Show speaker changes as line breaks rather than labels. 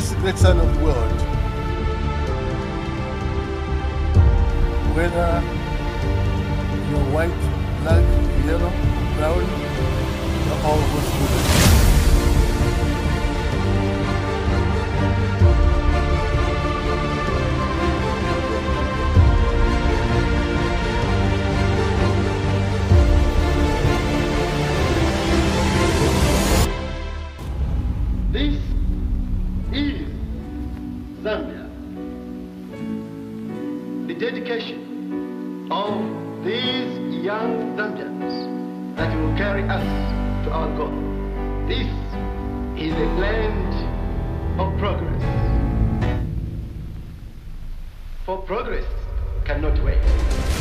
This great son of the world, whether you're white, black, yellow, brown, you're all of through
Zambia. The dedication of these young Zambians that will carry us to our goal. This is a land of progress. For progress cannot wait.